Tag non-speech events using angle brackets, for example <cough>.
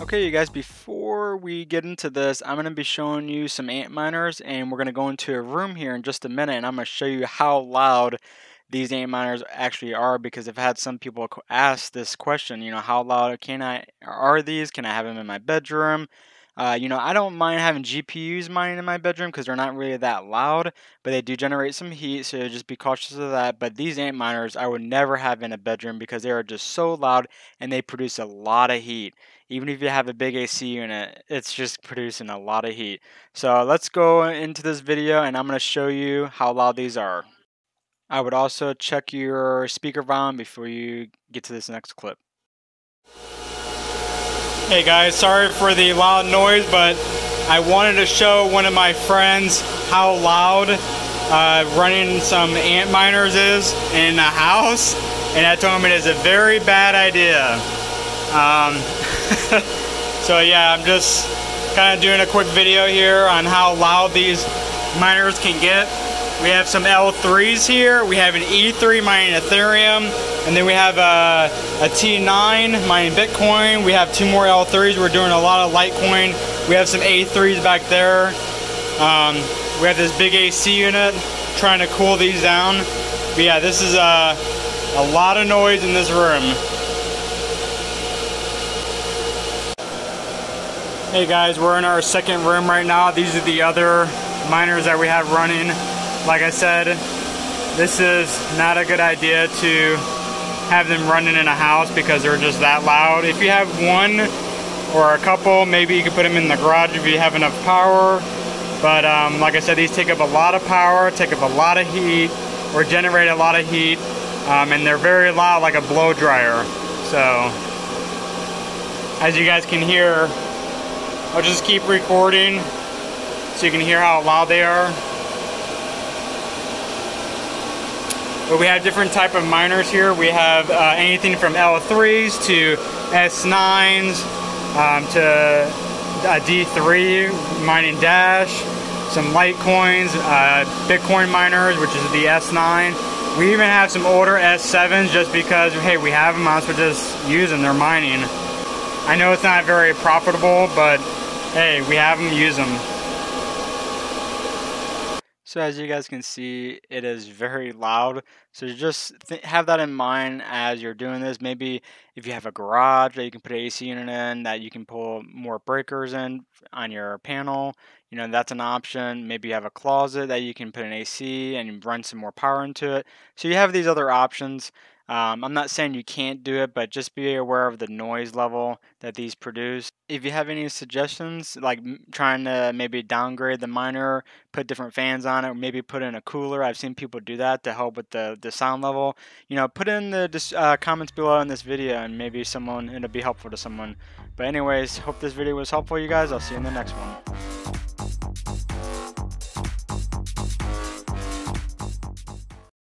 Okay, you guys, before we get into this, I'm going to be showing you some Antminers, and we're going to go into a room here in just a minute, and I'm going to show you how loud these Antminers actually are, because I've had some people ask this question, you know, how loud can I, are these? Can I have them in my bedroom? Uh, you know, I don't mind having GPUs mining in my bedroom because they're not really that loud, but they do generate some heat, so just be cautious of that. But these Antminers I would never have in a bedroom because they are just so loud and they produce a lot of heat. Even if you have a big AC unit, it's just producing a lot of heat. So let's go into this video and I'm going to show you how loud these are. I would also check your speaker volume before you get to this next clip. Hey guys, sorry for the loud noise, but I wanted to show one of my friends how loud uh, running some Antminers is in a house, and I told him it is a very bad idea. Um, <laughs> so yeah, I'm just kind of doing a quick video here on how loud these miners can get. We have some L3s here. We have an E3 mining Ethereum. And then we have a, a T9 mining Bitcoin. We have two more L3s. We're doing a lot of Litecoin. We have some A3s back there. Um, we have this big AC unit trying to cool these down. But yeah, this is a, a lot of noise in this room. Hey guys, we're in our second room right now. These are the other miners that we have running. Like I said, this is not a good idea to have them running in a house because they're just that loud. If you have one or a couple, maybe you could put them in the garage if you have enough power. But um, like I said, these take up a lot of power, take up a lot of heat, or generate a lot of heat, um, and they're very loud like a blow dryer. So, as you guys can hear, I'll just keep recording so you can hear how loud they are. But we have different type of miners here. We have uh, anything from L3s to S9s um, to a D3 mining Dash, some Litecoins, uh, Bitcoin miners, which is the S9. We even have some older S7s just because, hey, we have them, as well just use them, they're mining. I know it's not very profitable, but hey, we have them, use them. So as you guys can see, it is very loud. So just have that in mind as you're doing this. Maybe if you have a garage that you can put an AC unit in, that you can pull more breakers in on your panel, you know, that's an option. Maybe you have a closet that you can put an AC and run some more power into it. So you have these other options. Um, I'm not saying you can't do it, but just be aware of the noise level that these produce. If you have any suggestions, like trying to maybe downgrade the miner, put different fans on it, or maybe put in a cooler. I've seen people do that to help with the, the sound level. You know, put in the uh, comments below in this video, and maybe someone it'll be helpful to someone. But anyways, hope this video was helpful, you guys. I'll see you in the next one.